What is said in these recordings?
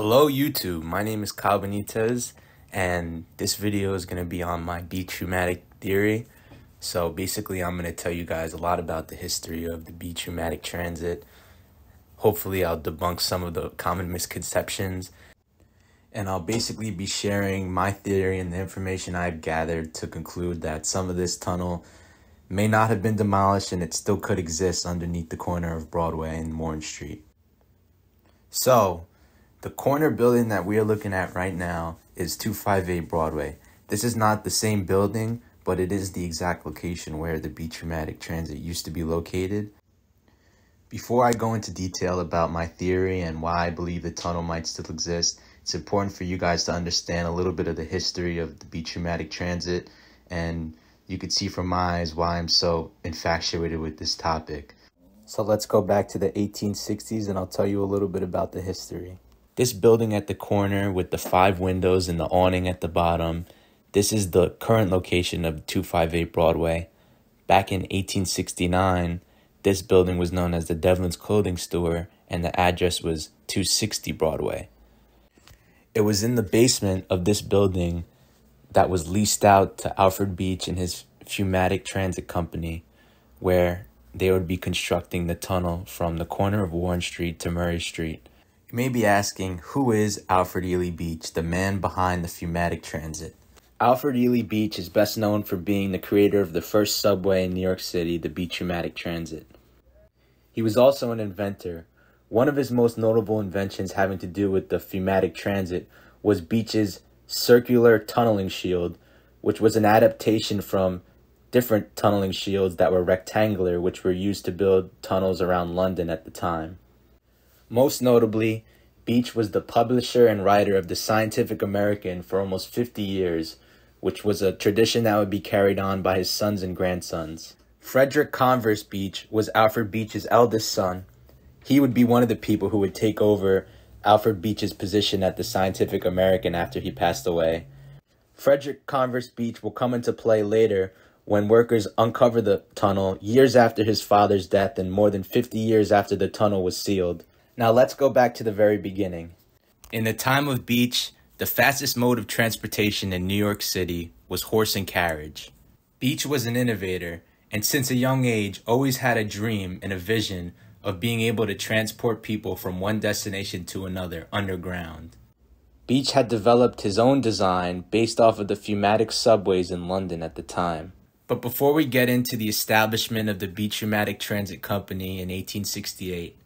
Hello YouTube, my name is Kyle Benitez and this video is going to be on my Beach-U-Matic theory. So basically I'm going to tell you guys a lot about the history of the Beach-U-Matic transit. Hopefully I'll debunk some of the common misconceptions and I'll basically be sharing my theory and the information I've gathered to conclude that some of this tunnel may not have been demolished and it still could exist underneath the corner of Broadway and Warren Street. So, the corner building that we are looking at right now is 258 Broadway. This is not the same building, but it is the exact location where the Beach-U-Matic Transit used to be located. Before I go into detail about my theory and why I believe the tunnel might still exist, it's important for you guys to understand a little bit of the history of the Beach-U-Matic Transit, and you could see from my eyes why I'm so infatuated with this topic. So let's go back to the 1860s and I'll tell you a little bit about the history. This building at the corner with the five windows and the awning at the bottom, this is the current location of 258 Broadway. Back in 1869, this building was known as the Devlin's Clothing Store and the address was 260 Broadway. It was in the basement of this building that was leased out to Alfred Beach and his Fumatic Transit Company, where they would be constructing the tunnel from the corner of Warren Street to Murray Street. You may be asking, who is Alfred Ely Beach, the man behind the Fumatic Transit? Alfred Ely Beach is best known for being the creator of the first subway in New York City, the Beach-U-Matic Transit. He was also an inventor. One of his most notable inventions having to do with the Fumatic Transit was Beach's circular tunneling shield, which was an adaptation from different tunneling shields that were rectangular, which were used to build tunnels around London at the time. Most notably, Beach was the publisher and writer of the Scientific American for almost 50 years, which was a tradition that would be carried on by his sons and grandsons. Frederick Converse Beach was Alfred Beach's eldest son. He would be one of the people who would take over Alfred Beach's position at the Scientific American after he passed away. Frederick Converse Beach will come into play later when workers uncover the tunnel years after his father's death and more than 50 years after the tunnel was sealed. Now let's go back to the very beginning. In the time of Beach, the fastest mode of transportation in New York City was horse and carriage. Beach was an innovator, and since a young age always had a dream and a vision of being able to transport people from one destination to another underground. Beach had developed his own design based off of the Fumatic subways in London at the time. But before we get into the establishment of the Beach-U-Matic Transit Company in 1868,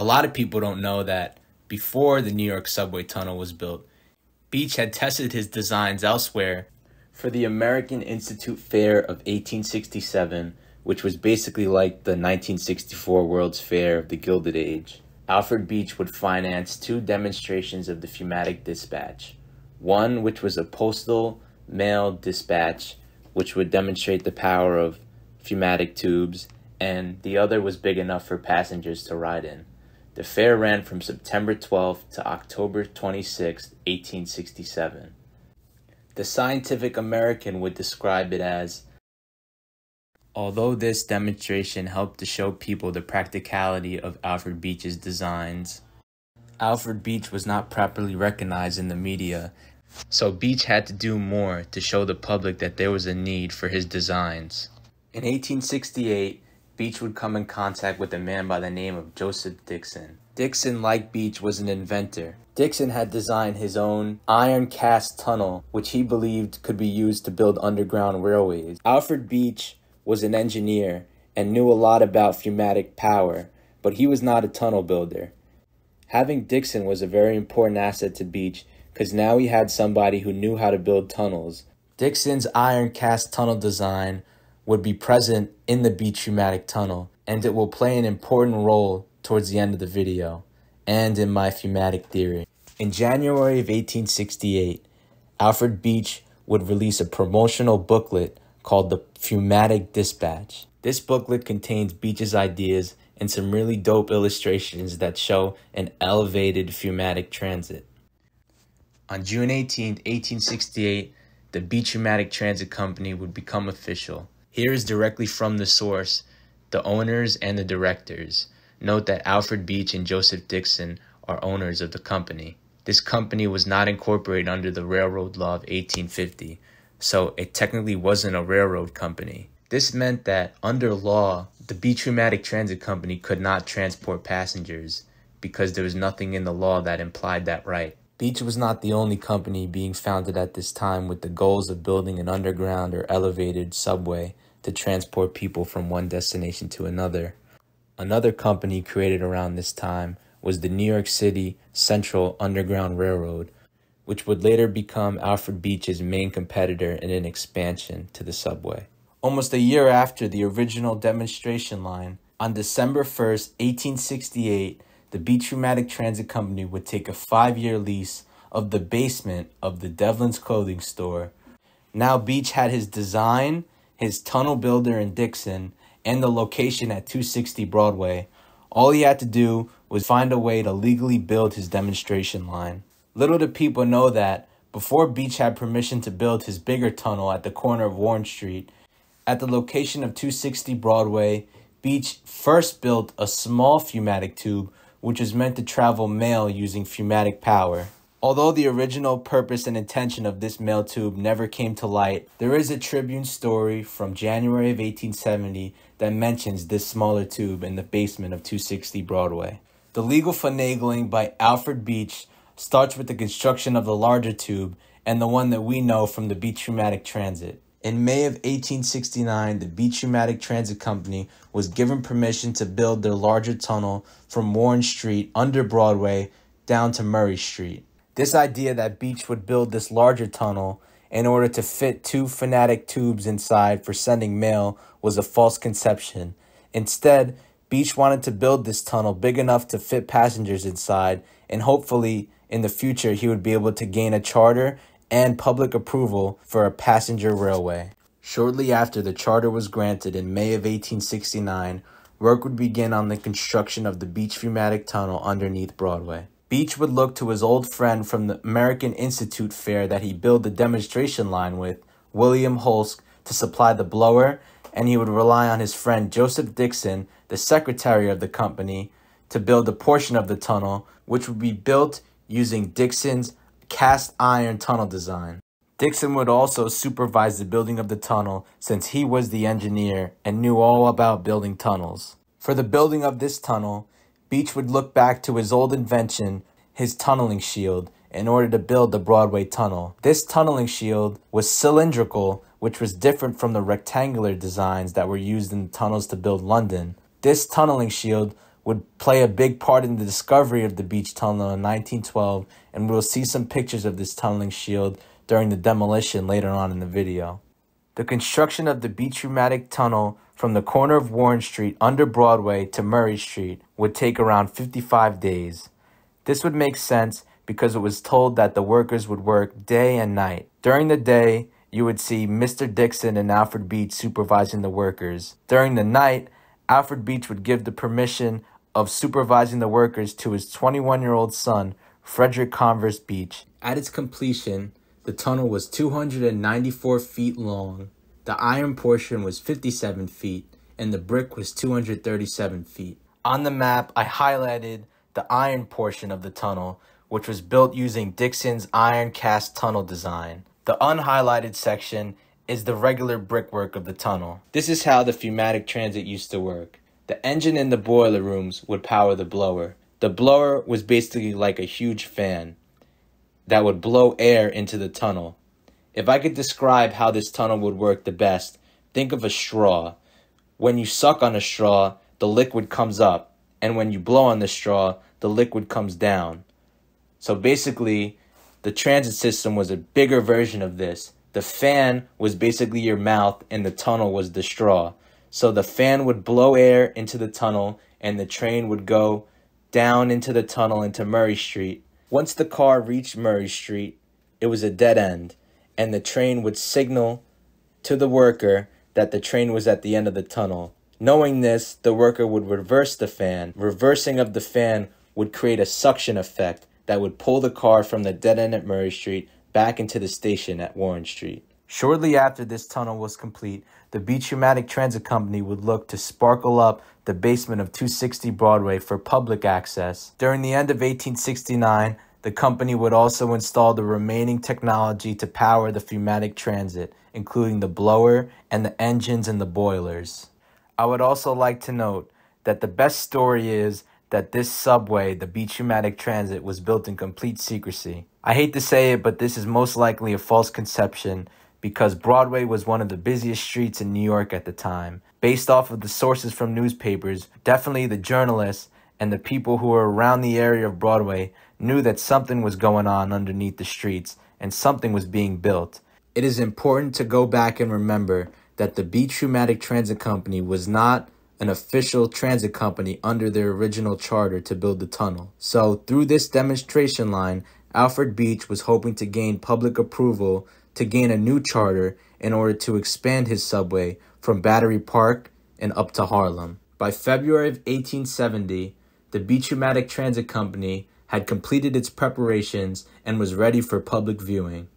a lot of people don't know that before the New York subway tunnel was built, Beach had tested his designs elsewhere for the American Institute Fair of 1867, which was basically like the 1964 World's Fair of the Gilded Age. Alfred Beach would finance two demonstrations of the Fumatic Dispatch. One, which was a postal mail dispatch, which would demonstrate the power of Fumatic tubes, and the other was big enough for passengers to ride in. The fair ran from September 12th to October 26, 1867. The Scientific American would describe it as Although this demonstration helped to show people the practicality of Alfred Beach's designs, Alfred Beach was not properly recognized in the media, so Beach had to do more to show the public that there was a need for his designs. In 1868, Beach would come in contact with a man by the name of Joseph Dixon. Dixon, like Beach, was an inventor. Dixon had designed his own iron cast tunnel, which he believed could be used to build underground railways. Alfred Beach was an engineer and knew a lot about fumatic power, but he was not a tunnel builder. Having Dixon was a very important asset to Beach because now he had somebody who knew how to build tunnels. Dixon's iron cast tunnel design would be present in the Beach-U-Matic tunnel, and it will play an important role towards the end of the video, and in my Fumatic theory. In January of 1868, Alfred Beach would release a promotional booklet called the Fumatic Dispatch. This booklet contains Beach's ideas and some really dope illustrations that show an elevated Fumatic transit. On June 18, 1868, the Beach-U-Matic Transit Company would become official. Here is directly from the source, the owners and the directors. Note that Alfred Beach and Joseph Dixon are owners of the company. This company was not incorporated under the Railroad Law of 1850, so it technically wasn't a railroad company. This meant that under law, the Beach-Pneumatic Transit Company could not transport passengers because there was nothing in the law that implied that right. Beach was not the only company being founded at this time with the goals of building an underground or elevated subway to transport people from one destination to another. Another company created around this time was the New York City Central Underground Railroad, which would later become Alfred Beach's main competitor in an expansion to the subway. Almost a year after the original demonstration line, on December 1st, 1868, the Beach-Pneumatic Transit Company would take a five-year lease of the basement of the Devlin's clothing store. Now Beach had his design, his tunnel builder in Dixon, and the location at 260 Broadway. All he had to do was find a way to legally build his demonstration line. Little did people know that before Beach had permission to build his bigger tunnel at the corner of Warren Street, at the location of 260 Broadway, Beach first built a small pneumatic tube which was meant to travel mail using pneumatic power. Although the original purpose and intention of this mail tube never came to light, there is a Tribune story from January of 1870 that mentions this smaller tube in the basement of 260 Broadway. The legal finagling by Alfred Beach starts with the construction of the larger tube and the one that we know from the Beach-Pneumatic Transit. In May of 1869, the Beach-Pneumatic Transit Company was given permission to build their larger tunnel from Warren Street under Broadway down to Murray Street. This idea that Beach would build this larger tunnel in order to fit two pneumatic tubes inside for sending mail was a false conception. Instead, Beach wanted to build this tunnel big enough to fit passengers inside, and hopefully in the future he would be able to gain a charter and public approval for a passenger railway. Shortly after the charter was granted in May of 1869, work would begin on the construction of the Beach Pneumatic Tunnel underneath Broadway. Beach would look to his old friend from the American Institute Fair that he built the demonstration line with, William Holsk, to supply the blower, and he would rely on his friend Joseph Dixon, the secretary of the company, to build a portion of the tunnel, which would be built using Dixon's cast iron tunnel design. Dixon would also supervise the building of the tunnel since he was the engineer and knew all about building tunnels. For the building of this tunnel, Beach would look back to his old invention, his tunneling shield, in order to build the Broadway tunnel. This tunneling shield was cylindrical, which was different from the rectangular designs that were used in the tunnels to build London. This tunneling shield would play a big part in the discovery of the beach Tunnel in 1912, and we'll see some pictures of this tunneling shield during the demolition later on in the video. The construction of the Beach Pneumatic Tunnel from the corner of Warren Street under Broadway to Murray Street would take around 55 days. This would make sense because it was told that the workers would work day and night. During the day, you would see Mr. Dixon and Alfred Beach supervising the workers. During the night, Alfred Beach would give the permission of supervising the workers to his 21 year old son, Frederick Converse Beach. At its completion, the tunnel was 294 feet long, the iron portion was 57 feet, and the brick was 237 feet. On the map, I highlighted the iron portion of the tunnel, which was built using Dixon's iron cast tunnel design. The unhighlighted section is the regular brickwork of the tunnel. This is how the pneumatic transit used to work. The engine in the boiler rooms would power the blower. The blower was basically like a huge fan that would blow air into the tunnel. If I could describe how this tunnel would work the best, think of a straw. When you suck on a straw, the liquid comes up, and when you blow on the straw, the liquid comes down. So basically, the transit system was a bigger version of this. The fan was basically your mouth, and the tunnel was the straw. So the fan would blow air into the tunnel, and the train would go down into the tunnel into Murray Street. Once the car reached Murray Street, it was a dead end, and the train would signal to the worker that the train was at the end of the tunnel. Knowing this, the worker would reverse the fan. Reversing of the fan would create a suction effect that would pull the car from the dead end at Murray Street back into the station at Warren Street. Shortly after this tunnel was complete, the Beach-U-Matic Transit Company would look to sparkle up the basement of 260 Broadway for public access. During the end of 1869, the company would also install the remaining technology to power the Fumatic Transit, including the blower and the engines and the boilers. I would also like to note that the best story is that this subway, the Beach-U-Matic Transit, was built in complete secrecy. I hate to say it, but this is most likely a false conception because Broadway was one of the busiest streets in New York at the time. Based off of the sources from newspapers, definitely the journalists and the people who were around the area of Broadway knew that something was going on underneath the streets and something was being built. It is important to go back and remember that the Beach-U-Matic Transit Company was not an official transit company under their original charter to build the tunnel. So through this demonstration line, Alfred Beach was hoping to gain public approval to gain a new charter in order to expand his subway from Battery Park and up to Harlem. By February of 1870, the Beach-U-Matic Transit Company had completed its preparations and was ready for public viewing.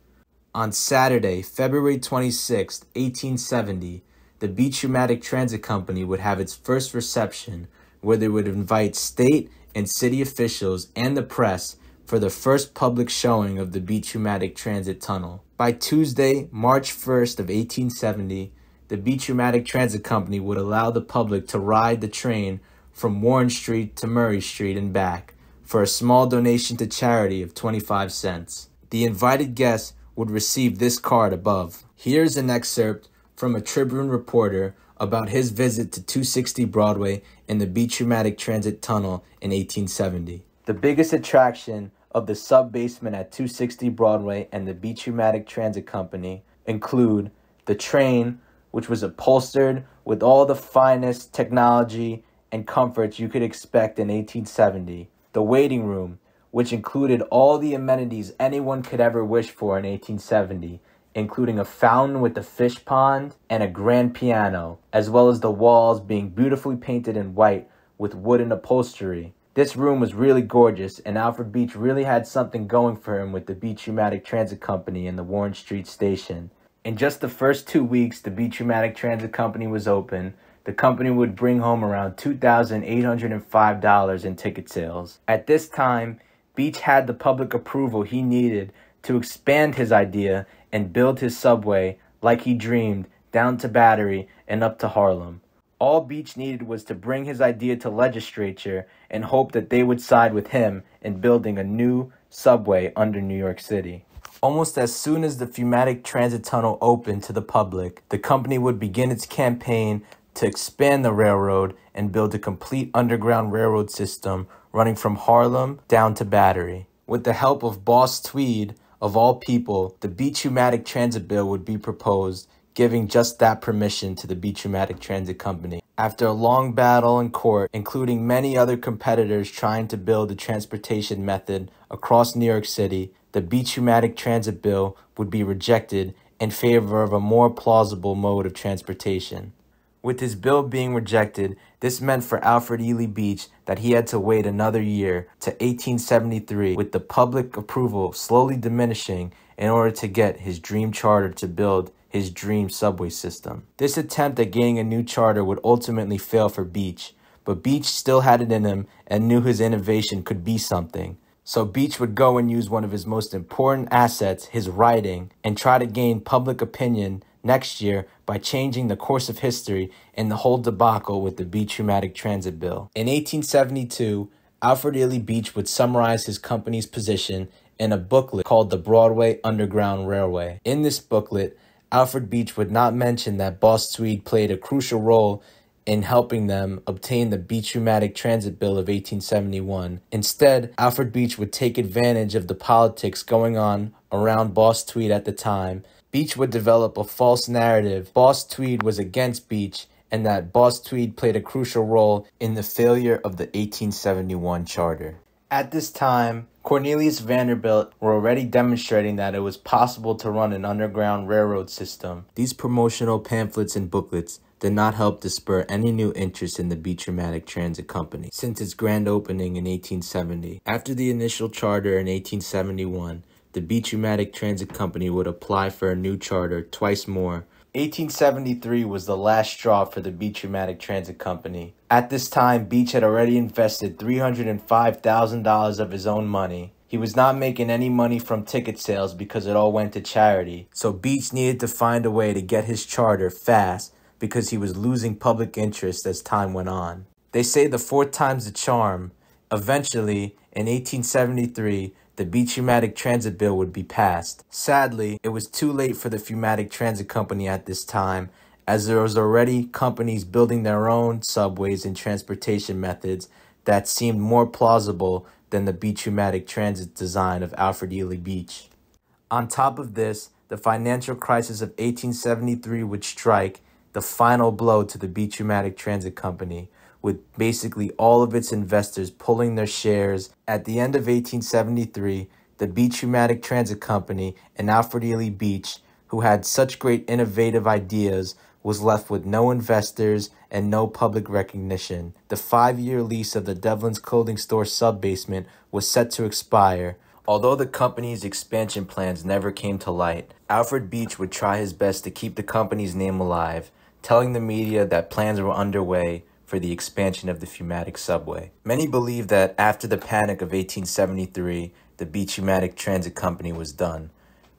On Saturday, February 26, 1870, the Beach-U-Matic Transit Company would have its first reception where they would invite state and city officials and the press for the first public showing of the Beach-U-Matic Transit Tunnel. By Tuesday, March 1st of 1870, the Beach-U-Matic Transit Company would allow the public to ride the train from Warren Street to Murray Street and back for a small donation to charity of 25 cents. The invited guests would receive this card above. Here's an excerpt from a Tribune reporter about his visit to 260 Broadway and the Beach-U-Matic Transit Tunnel in 1870. The biggest attraction of the sub-basement at 260 Broadway and the Beach-U-Matic Transit Company include the train, which was upholstered with all the finest technology and comforts you could expect in 1870, the waiting room, which included all the amenities anyone could ever wish for in 1870, including a fountain with a fish pond and a grand piano, as well as the walls being beautifully painted in white with wooden upholstery. This room was really gorgeous, and Alfred Beach really had something going for him with the Beach-U-Matic Transit Company and the Warren Street Station. In just the first two weeks the Beach-U-Matic Transit Company was open, the company would bring home around $2,805 in ticket sales. At this time, Beach had the public approval he needed to expand his idea and build his subway like he dreamed down to Battery and up to Harlem. All Beach needed was to bring his idea to legislature and hope that they would side with him in building a new subway under New York City. Almost as soon as the Fumatic Transit Tunnel opened to the public, the company would begin its campaign to expand the railroad and build a complete underground railroad system running from Harlem down to Battery. With the help of Boss Tweed, of all people, the Beach-U-Matic Transit Bill would be proposed giving just that permission to the Beach-U-Matic Transit Company. After a long battle in court, including many other competitors trying to build a transportation method across New York City, the Beach-U-Matic Transit Bill would be rejected in favor of a more plausible mode of transportation. With his bill being rejected, this meant for Alfred Ely Beach that he had to wait another year to 1873 with the public approval slowly diminishing in order to get his dream charter to build his dream subway system. This attempt at getting a new charter would ultimately fail for Beach, but Beach still had it in him and knew his innovation could be something. So Beach would go and use one of his most important assets, his writing, and try to gain public opinion next year by changing the course of history in the whole debacle with the Beach-U-Matic Transit Bill. In 1872, Alfred Ely Beach would summarize his company's position in a booklet called the Broadway Underground Railway. In this booklet, Alfred Beach would not mention that Boss Tweed played a crucial role in helping them obtain the Beach-U-Matic Transit Bill of 1871. Instead, Alfred Beach would take advantage of the politics going on around Boss Tweed at the time. Beach would develop a false narrative. Boss Tweed was against Beach and that Boss Tweed played a crucial role in the failure of the 1871 charter. At this time, Cornelius Vanderbilt were already demonstrating that it was possible to run an underground railroad system. These promotional pamphlets and booklets did not help to spur any new interest in the Beach-U-Matic Transit Company since its grand opening in 1870. After the initial charter in 1871, the Beach-U-Matic Transit Company would apply for a new charter twice more. 1873 was the last straw for the Beach-U-Matic Transit Company. At this time, Beach had already invested $305,000 of his own money. He was not making any money from ticket sales because it all went to charity. So Beach needed to find a way to get his charter fast because he was losing public interest as time went on. They say the fourth time's the charm. Eventually, in 1873, the Beach-U-Matic Transit Bill would be passed. Sadly, it was too late for the Fumatic Transit Company at this time, as there was already companies building their own subways and transportation methods that seemed more plausible than the Beach-U-Matic Transit design of Alfred Ely Beach. On top of this, the financial crisis of 1873 would strike the final blow to the Beach-U-Matic Transit Company, with basically all of its investors pulling their shares. At the end of 1873, the Beach-U-Matic Transit Company and Alfred Ely Beach, who had such great innovative ideas, was left with no investors and no public recognition. The five-year lease of the Devlin's clothing store sub-basement was set to expire. Although the company's expansion plans never came to light, Alfred Beach would try his best to keep the company's name alive, telling the media that plans were underway for the expansion of the Fumatic subway. Many believe that after the panic of 1873, the Beach-U-Matic Transit Company was done,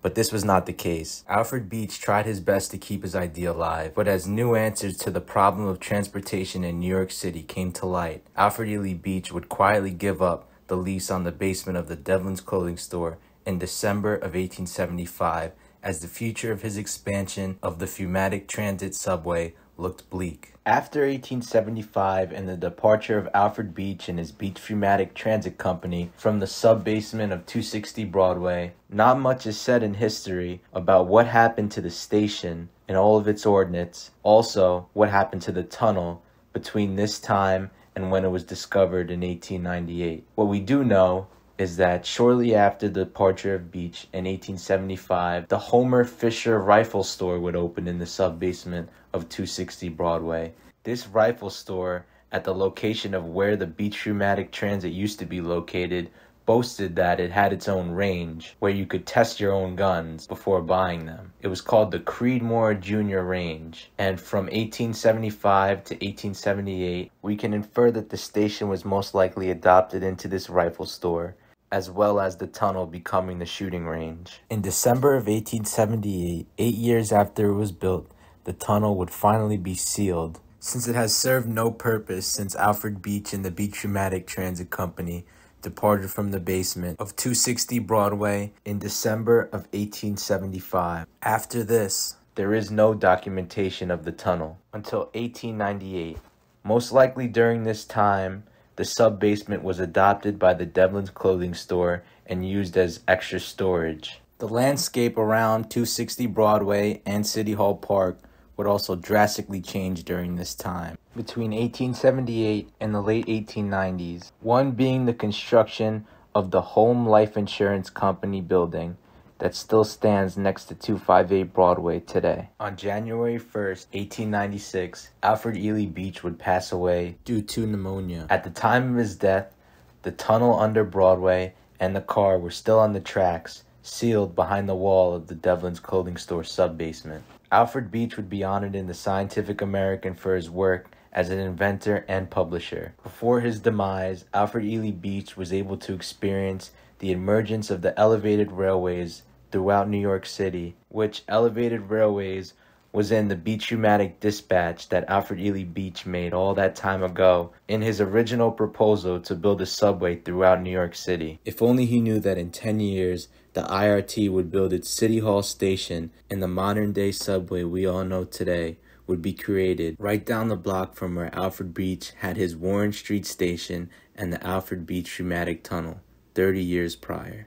but this was not the case. Alfred Beach tried his best to keep his idea alive, but as new answers to the problem of transportation in New York City came to light, Alfred Ely Beach would quietly give up the lease on the basement of the Devlin's clothing store in December of 1875 as the future of his expansion of the Fumatic Transit subway looked bleak. After 1875 and the departure of Alfred Beach and his Beach Fumatic Transit Company from the sub-basement of 260 Broadway, not much is said in history about what happened to the station and all of its ordnance, also what happened to the tunnel between this time and when it was discovered in 1898. What we do know is that shortly after the departure of Beach in 1875, the Homer Fisher rifle store would open in the sub-basement of 260 Broadway. This rifle store, at the location of where the Beach-U-Matic Transit used to be located, boasted that it had its own range where you could test your own guns before buying them. It was called the Creedmoor Junior Range, and from 1875 to 1878, we can infer that the station was most likely adopted into this rifle store as well as the tunnel becoming the shooting range. In December of 1878, eight years after it was built, the tunnel would finally be sealed. Since it has served no purpose since Alfred Beach and the Beach-U-Matic Transit Company departed from the basement of 260 Broadway in December of 1875. After this, there is no documentation of the tunnel until 1898. Most likely during this time, the sub-basement was adopted by the Devlin's clothing store and used as extra storage. The landscape around 260 Broadway and City Hall Park would also drastically change during this time. Between 1878 and the late 1890s, one being the construction of the Home Life Insurance Company building that still stands next to 258 Broadway today. On January 1st, 1896, Alfred Ely Beach would pass away due to pneumonia. At the time of his death, the tunnel under Broadway and the car were still on the tracks, sealed behind the wall of the Devlin's clothing store sub-basement. Alfred Beach would be honored in the Scientific American for his work as an inventor and publisher. Before his demise, Alfred Ely Beach was able to experience the emergence of the elevated railways throughout New York City, which elevated railways was in the Beach-U-Matic dispatch that Alfred Ely Beach made all that time ago in his original proposal to build a subway throughout New York City. If only he knew that in 10 years, the IRT would build its City Hall station and the modern day subway we all know today would be created right down the block from where Alfred Beach had his Warren Street station and the Alfred Beach-U-Matic Tunnel. 30 years prior.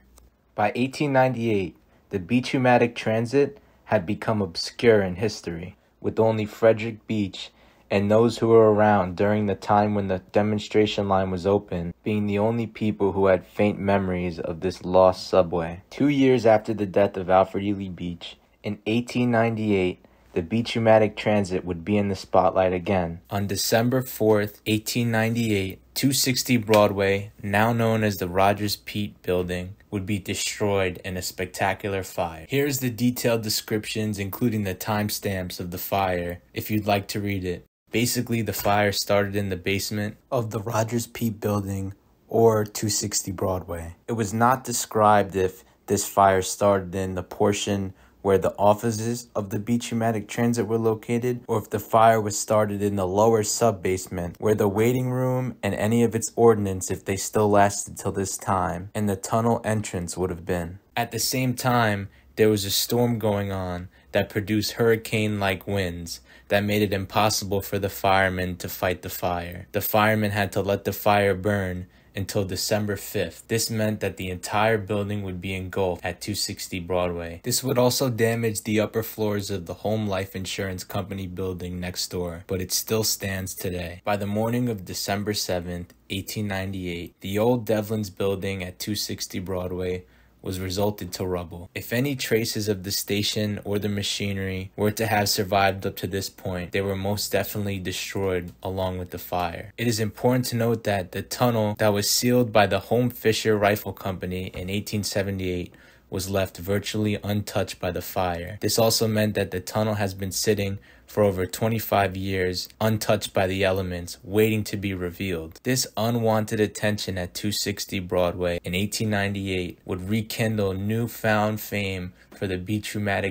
By 1898, the Beach-U-Matic Transit had become obscure in history, with only Frederick Beach and those who were around during the time when the demonstration line was open being the only people who had faint memories of this lost subway. Two years after the death of Alfred Ely Beach, in 1898, the Beach-U-Matic Transit would be in the spotlight again. On December 4th, 1898, 260 Broadway, now known as the Rogers Peet Building, would be destroyed in a spectacular fire. Here's the detailed descriptions, including the timestamps of the fire, if you'd like to read it. Basically, the fire started in the basement of the Rogers Peet Building or 260 Broadway. It was not described if this fire started in the portion where the offices of the Beach-U-Matic Transit were located, or if the fire was started in the lower sub-basement, where the waiting room and any of its ordnance, if they still lasted till this time, and the tunnel entrance would have been. At the same time, there was a storm going on that produced hurricane-like winds that made it impossible for the firemen to fight the fire. The firemen had to let the fire burn until December 5th. This meant that the entire building would be engulfed at 260 Broadway. This would also damage the upper floors of the Home Life Insurance Company building next door, but it still stands today. By the morning of December 7th, 1898, the old Devlin's building at 260 Broadway was resulted to rubble. If any traces of the station or the machinery were to have survived up to this point, they were most definitely destroyed along with the fire. It is important to note that the tunnel that was sealed by the Homer Fisher Rifle Company in 1878 was left virtually untouched by the fire. This also meant that the tunnel has been sitting for over 25 years, untouched by the elements, waiting to be revealed. This unwanted attention at 260 Broadway in 1898 would rekindle newfound fame for the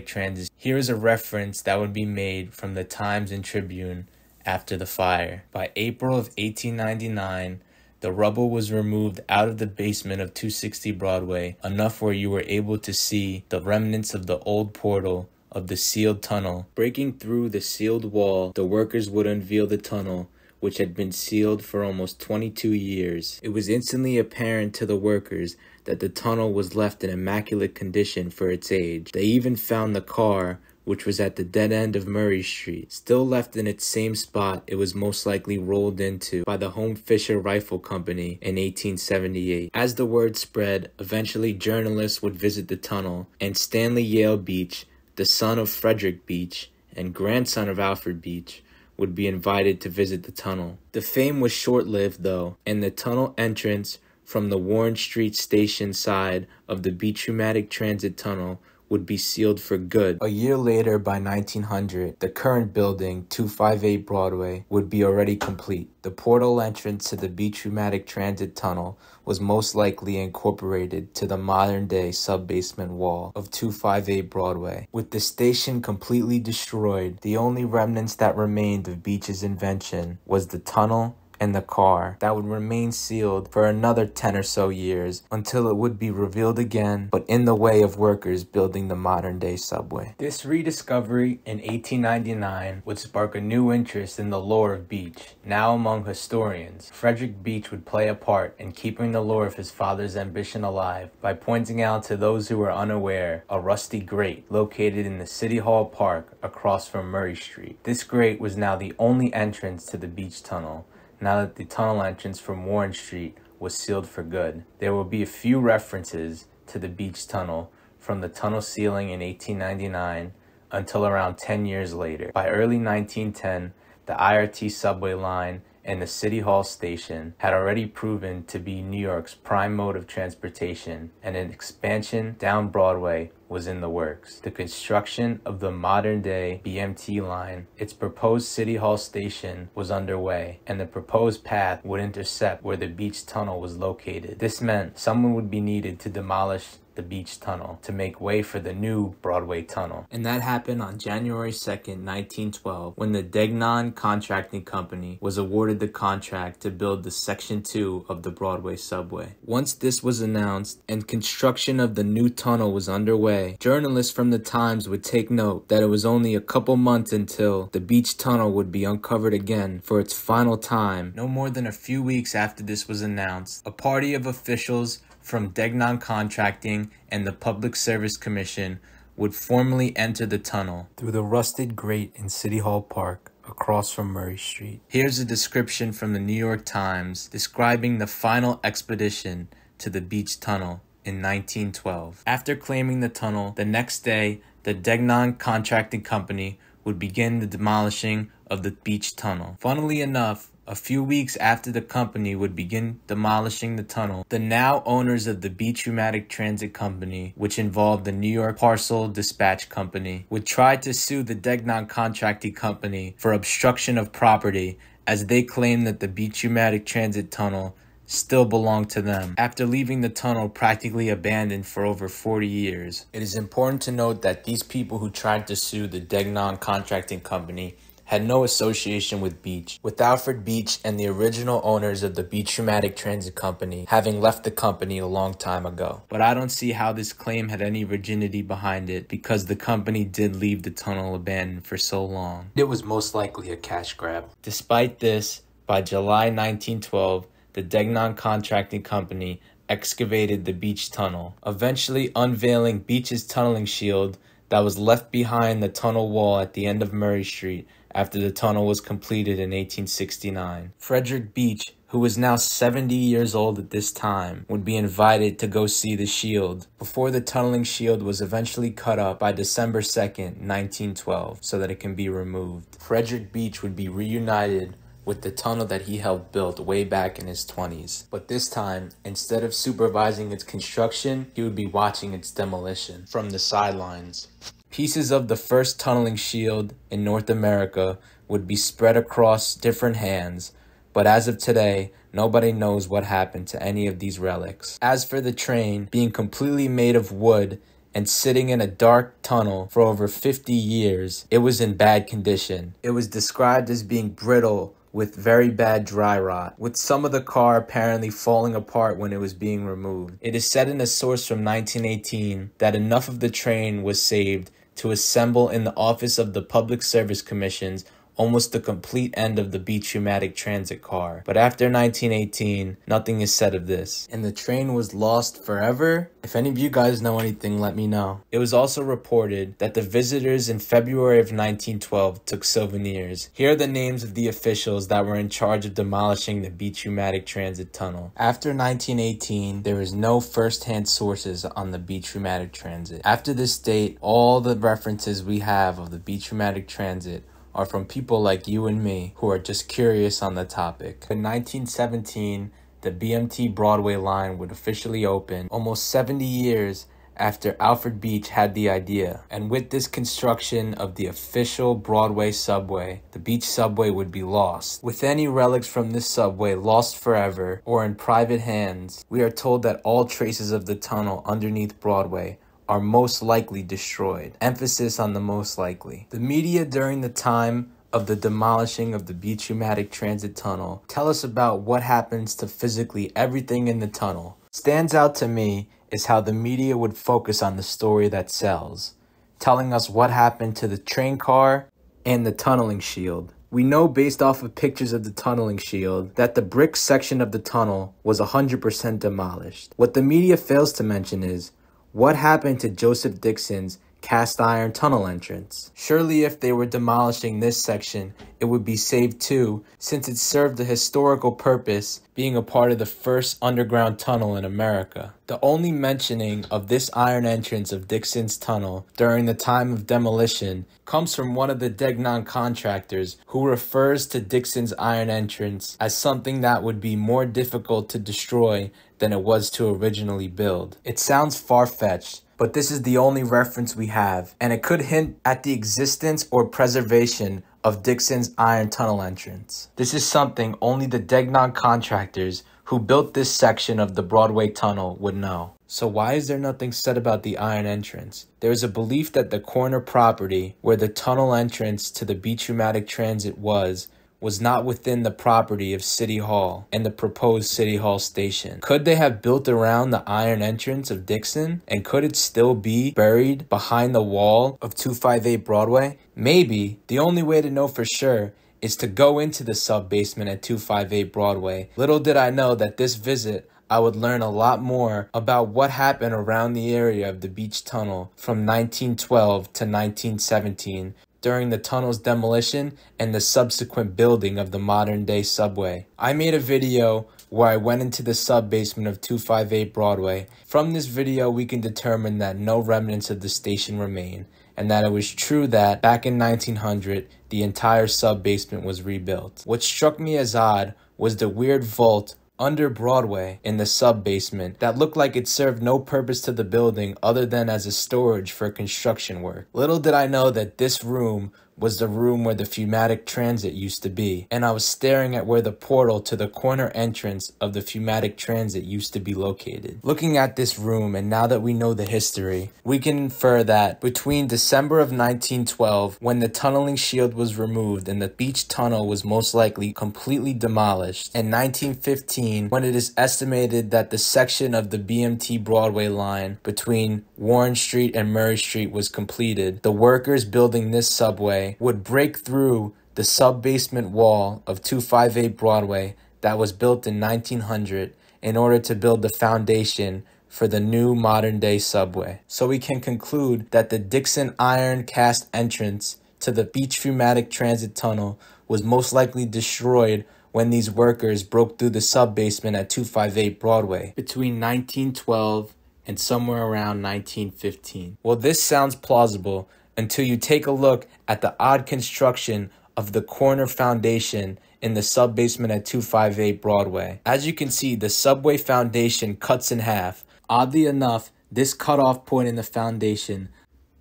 Transit. Here is a reference that would be made from the Times and Tribune after the fire. By April of 1899, the rubble was removed out of the basement of 260 Broadway, enough where you were able to see the remnants of the old portal of the sealed tunnel. Breaking through the sealed wall, the workers would unveil the tunnel, which had been sealed for almost 22 years. It was instantly apparent to the workers that the tunnel was left in immaculate condition for its age. They even found the car, which was at the dead end of Murray Street. Still left in its same spot it was most likely rolled into by the Homer Fisher Rifle Company in 1878. As the word spread, eventually journalists would visit the tunnel, and Stanley Yale Beach, the son of Frederick Beach and grandson of Alfred Beach, would be invited to visit the tunnel. The fame was short-lived though, and the tunnel entrance from the Warren Street station side of the Beach-U-Matic Transit Tunnel would be sealed for good. A year later, by 1900, the current building, 258 Broadway, would be already complete. The portal entrance to the Beach-U-Matic Transit Tunnel was most likely incorporated to the modern-day sub-basement wall of 258 Broadway. With the station completely destroyed, the only remnants that remained of Beach's invention was the tunnel and the car that would remain sealed for another 10 or so years until it would be revealed again, but in the way of workers building the modern day subway. This rediscovery in 1899 would spark a new interest in the lore of Beach. Now among historians, Frederick Beach would play a part in keeping the lore of his father's ambition alive by pointing out to those who were unaware a rusty grate located in the City Hall Park across from Murray Street. This grate was now the only entrance to the beach tunnel now that the tunnel entrance from Warren Street was sealed for good. There will be a few references to the beach tunnel from the tunnel sealing in 1899 until around 10 years later. By early 1910, the IRT subway line and the City Hall station had already proven to be New York's prime mode of transportation, and an expansion down Broadway was in the works. The construction of the modern-day BMT line, its proposed City Hall station was underway, and the proposed path would intercept where the beach tunnel was located. This meant someone would be needed to demolish the beach tunnel to make way for the new Broadway tunnel. And that happened on January 2nd, 1912, when the Degnon Contracting Company was awarded the contract to build the Section 2 of the Broadway subway. Once this was announced and construction of the new tunnel was underway, journalists from the Times would take note that it was only a couple months until the beach tunnel would be uncovered again for its final time. No more than a few weeks after this was announced, a party of officials from Degnon Contracting and the Public Service Commission would formally enter the tunnel through the rusted grate in City Hall Park across from Murray Street. Here's a description from the New York Times describing the final expedition to the beach tunnel in 1912. After claiming the tunnel, the next day, the Degnon Contracting Company would begin the demolishing of the beach tunnel. Funnily enough, a few weeks after the company would begin demolishing the tunnel, the now owners of the Beach-U-Matic Transit Company, which involved the New York Parcel Dispatch Company, would try to sue the Degnon Contracting Company for obstruction of property as they claimed that the Beach-U-Matic Transit Tunnel still belonged to them after leaving the tunnel practically abandoned for over 40 years. It is important to note that these people who tried to sue the Degnon Contracting Company had no association with Beach, with Alfred Beach and the original owners of the Beach-U-Matic Transit Company having left the company a long time ago. But I don't see how this claim had any virginity behind it because the company did leave the tunnel abandoned for so long. It was most likely a cash grab. Despite this, by July 1912, the Degnon Contracting Company excavated the beach tunnel, eventually unveiling Beach's tunneling shield that was left behind the tunnel wall at the end of Murray Street after the tunnel was completed in 1869. Frederick Beach, who was now 70 years old at this time, would be invited to go see the shield before the tunneling shield was eventually cut up by December 2nd, 1912, so that it can be removed. Frederick Beach would be reunited with the tunnel that he helped build way back in his 20s. But this time, instead of supervising its construction, he would be watching its demolition from the sidelines. Pieces of the first tunneling shield in North America would be spread across different hands, but as of today, nobody knows what happened to any of these relics. As for the train, being completely made of wood and sitting in a dark tunnel for over 50 years, it was in bad condition. It was described as being brittle with very bad dry rot, with some of the car apparently falling apart when it was being removed. It is said in a source from 1918 that enough of the train was saved to assemble in the office of the Public Service Commissions almost the complete end of the Beach-U-Matic transit car. But after 1918, nothing is said of this. And the train was lost forever? If any of you guys know anything, let me know. It was also reported that the visitors in February of 1912 took souvenirs. Here are the names of the officials that were in charge of demolishing the Beach-U-Matic transit tunnel. After 1918, there is no first-hand sources on the Beach-U-Matic transit. After this date, all the references we have of the Beach-U-Matic transit are from people like you and me who are just curious on the topic. In 1917, the BMT Broadway line would officially open almost 70 years after Alfred Beach had the idea. And with this construction of the official Broadway subway, the beach subway would be lost. With any relics from this subway lost forever or in private hands, we are told that all traces of the tunnel underneath Broadway are most likely destroyed. Emphasis on the most likely. The media during the time of the demolishing of the Beach-U-Matic Transit Tunnel tell us about what happens to physically everything in the tunnel. Stands out to me is how the media would focus on the story that sells, telling us what happened to the train car and the tunneling shield. We know based off of pictures of the tunneling shield that the brick section of the tunnel was 100% demolished. What the media fails to mention is what happened to Joseph Dixon's cast iron tunnel entrance? Surely if they were demolishing this section, it would be saved too, since it served a historical purpose, being a part of the first underground tunnel in America. The only mentioning of this iron entrance of Dixon's tunnel during the time of demolition comes from one of the Degnon contractors who refers to Dixon's iron entrance as something that would be more difficult to destroy than it was to originally build. It sounds far-fetched, but this is the only reference we have, and it could hint at the existence or preservation of Dixon's iron tunnel entrance. This is something only the Degnon contractors who built this section of the Broadway tunnel would know. So why is there nothing said about the iron entrance? There is a belief that the corner property where the tunnel entrance to the Beach-U-Matic Transit was was not within the property of City Hall and the proposed City Hall station. Could they have built around the iron entrance of Dixon? And could it still be buried behind the wall of 258 Broadway? Maybe. The only way to know for sure is to go into the sub basement at 258 Broadway. Little did I know that this visit I would learn a lot more about what happened around the area of the beach tunnel from 1912 to 1917 during the tunnel's demolition and the subsequent building of the modern day subway. I made a video where I went into the sub basement of 258 Broadway. From this video, we can determine that no remnants of the station remain, and that it was true that back in 1900 the entire sub basement was rebuilt. What struck me as odd was the weird vault under Broadway in the sub basement that looked like it served no purpose to the building other than as a storage for construction work. Little did I know that this room was the room where the Feumatic Transit used to be, and I was staring at where the portal to the corner entrance of the Feumatic Transit used to be located. Looking at this room, and now that we know the history, we can infer that between December of 1912, when the tunneling shield was removed and the beach tunnel was most likely completely demolished, and 1915, when it is estimated that the section of the BMT Broadway line between Warren Street and Murray Street was completed, the workers building this subway would break through the sub-basement wall of 258 Broadway that was built in 1900 in order to build the foundation for the new modern day subway. So we can conclude that the Dixon iron cast entrance to the Beach Pneumatic Transit Tunnel was most likely destroyed when these workers broke through the sub-basement at 258 Broadway between 1912 and somewhere around 1915. Well, this sounds plausible until you take a look at the odd construction of the corner foundation in the sub basement at 258 Broadway. As you can see, the subway foundation cuts in half. Oddly enough, this cutoff point in the foundation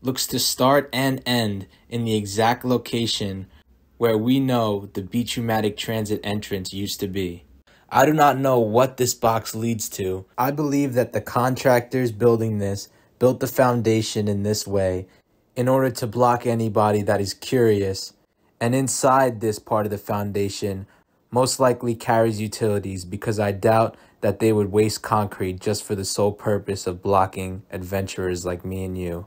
looks to start and end in the exact location where we know the Beach-Pneumatic Transit entrance used to be. I do not know what this box leads to. I believe that the contractors building this built the foundation in this way in order to block anybody that is curious. And inside this part of the foundation most likely carries utilities because I doubt that they would waste concrete just for the sole purpose of blocking adventurers like me and you.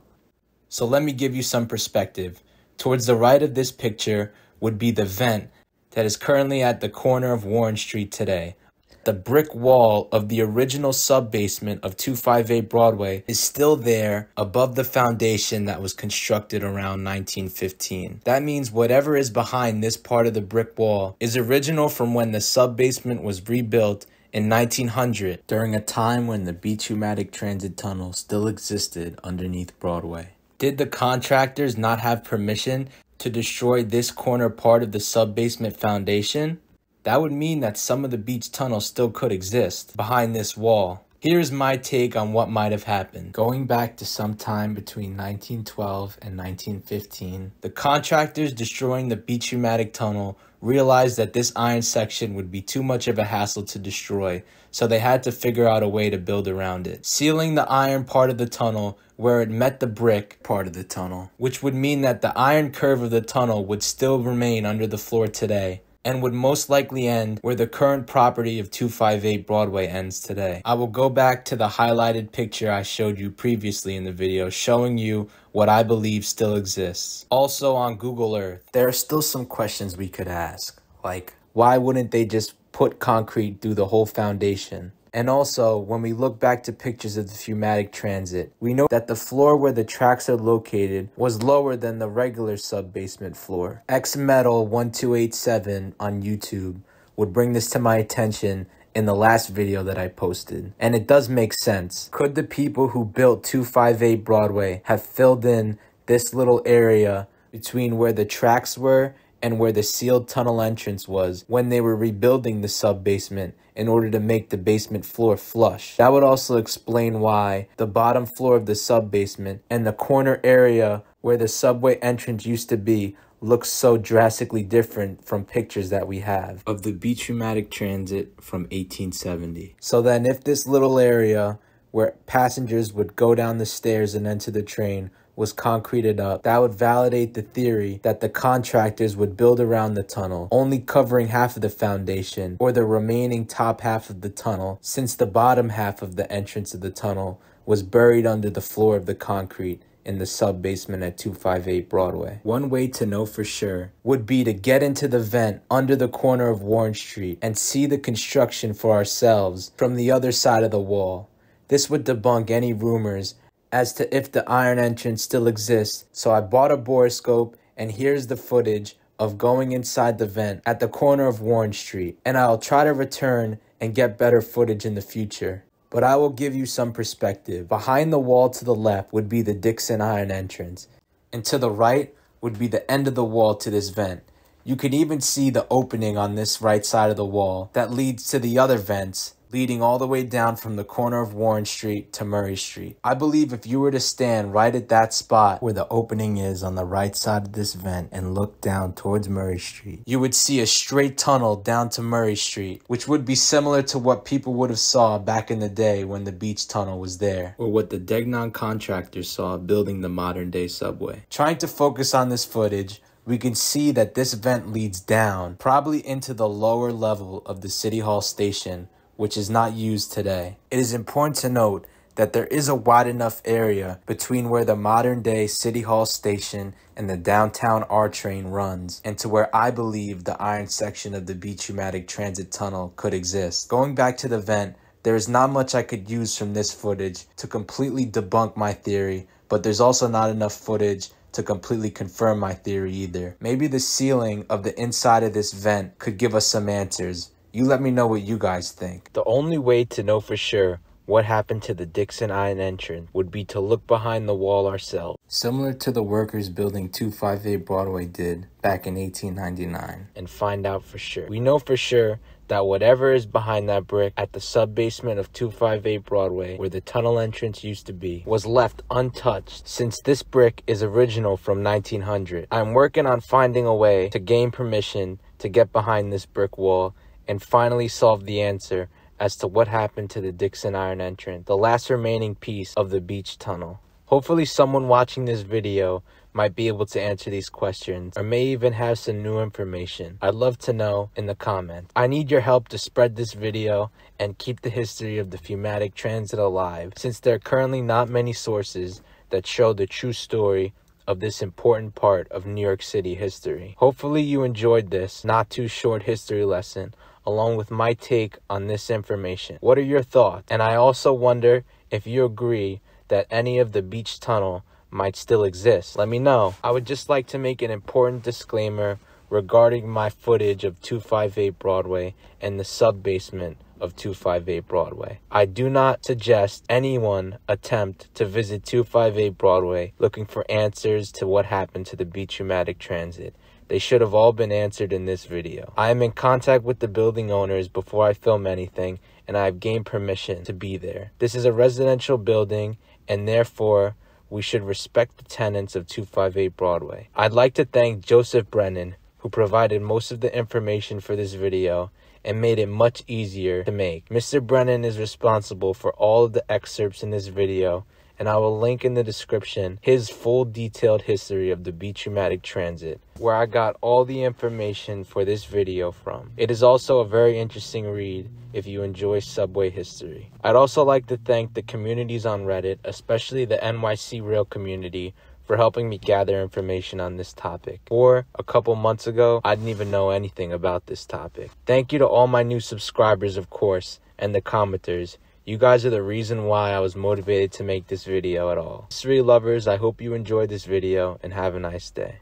So let me give you some perspective. Towards the right of this picture would be the vent that is currently at the corner of Warren Street today. The brick wall of the original sub-basement of 258 Broadway is still there above the foundation that was constructed around 1915. That means whatever is behind this part of the brick wall is original from when the sub-basement was rebuilt in 1900 during a time when the Beach-Pneumatic Transit Tunnel still existed underneath Broadway. Did the contractors not have permission to destroy this corner part of the sub-basement foundation? That would mean that some of the beach tunnel still could exist behind this wall. Here's my take on what might have happened. Going back to sometime between 1912 and 1915, the contractors destroying the Beach-Pneumatic tunnel realized that this iron section would be too much of a hassle to destroy, so they had to figure out a way to build around it. Sealing the iron part of the tunnel where it met the brick part of the tunnel, which would mean that the iron curve of the tunnel would still remain under the floor today and would most likely end where the current property of 258 Broadway ends today. I will go back to the highlighted picture I showed you previously in the video showing you what I believe still exists. Also on Google Earth, there are still some questions we could ask, like why wouldn't they just put concrete through the whole foundation? And also, when we look back to pictures of the Pneumatic Transit, we know that the floor where the tracks are located was lower than the regular sub-basement floor. XMetal1287 on YouTube would bring this to my attention in the last video that I posted. And it does make sense. Could the people who built 258 Broadway have filled in this little area between where the tracks were and where the sealed tunnel entrance was when they were rebuilding the sub-basement in order to make the basement floor flush. That would also explain why the bottom floor of the sub-basement and the corner area where the subway entrance used to be looks so drastically different from pictures that we have of the Beach-Pneumatic Transit from 1870. So then if this little area where passengers would go down the stairs and enter the train was concreted up, that would validate the theory that the contractors would build around the tunnel, only covering half of the foundation or the remaining top half of the tunnel, since the bottom half of the entrance of the tunnel was buried under the floor of the concrete in the sub basement at 258 Broadway. One way to know for sure would be to get into the vent under the corner of Warren Street and see the construction for ourselves from the other side of the wall. This would debunk any rumors as to if the iron entrance still exists, so I bought a borescope and here's the footage of going inside the vent at the corner of Warren Street, and I'll try to return and get better footage in the future. But I will give you some perspective. Behind the wall to the left would be the Dixon Iron entrance. And to the right would be the end of the wall to this vent. You can even see the opening on this right side of the wall that leads to the other vents leading all the way down from the corner of Warren Street to Murray Street. I believe if you were to stand right at that spot where the opening is on the right side of this vent and look down towards Murray Street, you would see a straight tunnel down to Murray Street, which would be similar to what people would have saw back in the day when the beach tunnel was there, or what the Degnon contractors saw building the modern day subway. Trying to focus on this footage, we can see that this vent leads down, probably into the lower level of the City Hall station, which is not used today. It is important to note that there is a wide enough area between where the modern day City Hall station and the downtown R train runs, and to where I believe the iron section of the Beach-Pneumatic Transit Tunnel could exist. Going back to the vent, there is not much I could use from this footage to completely debunk my theory, but there's also not enough footage to completely confirm my theory either. Maybe the ceiling of the inside of this vent could give us some answers, you let me know what you guys think. The only way to know for sure what happened to the Dixon Iron entrance would be to look behind the wall ourselves. Similar to the workers building 258 Broadway did back in 1899. And find out for sure. We know for sure that whatever is behind that brick at the sub-basement of 258 Broadway, where the tunnel entrance used to be, was left untouched since this brick is original from 1900. I'm working on finding a way to gain permission to get behind this brick wall and finally solve the answer as to what happened to the Dixon Iron entrance, the last remaining piece of the beach tunnel. Hopefully someone watching this video might be able to answer these questions or may even have some new information. I'd love to know in the comments. I need your help to spread this video and keep the history of the Pneumatic Transit alive since there are currently not many sources that show the true story of this important part of New York City history. Hopefully you enjoyed this not too short history lesson along with my take on this information. What are your thoughts? And I also wonder if you agree that any of the beach tunnel might still exist. Let me know. I would just like to make an important disclaimer regarding my footage of 258 Broadway and the sub basement of 258 Broadway. I do not suggest anyone attempt to visit 258 Broadway looking for answers to what happened to the Beach-Pneumatic Transit. They should have all been answered in this video. I am in contact with the building owners before I film anything and I have gained permission to be there. This is a residential building and therefore we should respect the tenants of 258 Broadway. I'd like to thank Joseph Brennan who provided most of the information for this video and made it much easier to make. Mr. Brennan is responsible for all of the excerpts in this video and I will link in the description his full detailed history of the Beach-Pneumatic Transit, where I got all the information for this video from. It is also a very interesting read if you enjoy subway history. I'd also like to thank the communities on Reddit, especially the NYC Rail community, for helping me gather information on this topic. Or a couple months ago, I didn't even know anything about this topic. Thank you to all my new subscribers, of course, and the commenters. You guys are the reason why I was motivated to make this video at all. History lovers, I hope you enjoyed this video and have a nice day.